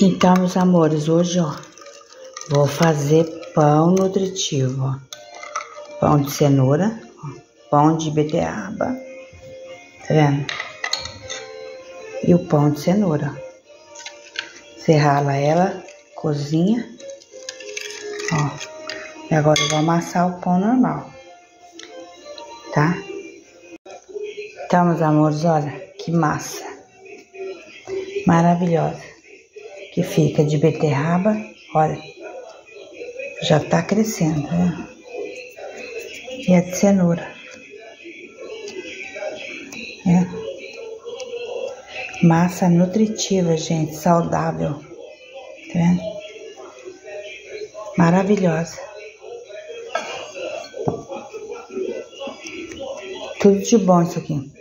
Então, meus amores, hoje, ó, vou fazer pão nutritivo, ó. Pão de cenoura, ó, pão de beterraba, tá vendo? E o pão de cenoura. Você rala ela, cozinha, ó. E agora eu vou amassar o pão normal, tá? Então, meus amores, olha que massa. Maravilhosa que fica de beterraba, olha, já tá crescendo, né? E é de cenoura. É. Massa nutritiva, gente, saudável. Tá vendo? Maravilhosa. Tudo de bom isso aqui.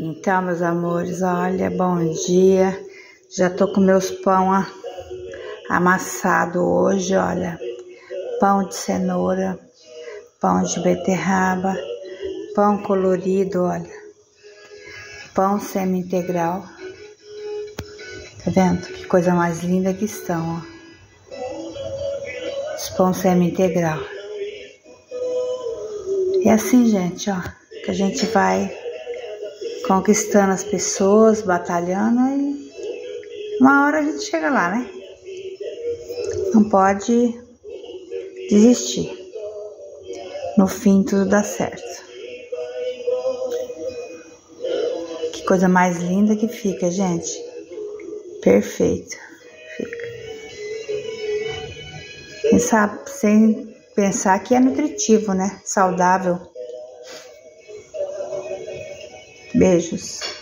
Então, meus amores, olha, bom dia. Já tô com meus pão amassado hoje, olha. Pão de cenoura, pão de beterraba, pão colorido, olha. Pão semi-integral. Tá vendo? Que coisa mais linda que estão, ó. Os pão semi-integral. E assim, gente, ó, que a gente vai conquistando as pessoas, batalhando e uma hora a gente chega lá, né? Não pode desistir. No fim tudo dá certo. Que coisa mais linda que fica, gente. Perfeito. Sabe, sem pensar que é nutritivo, né? Saudável. Beijos.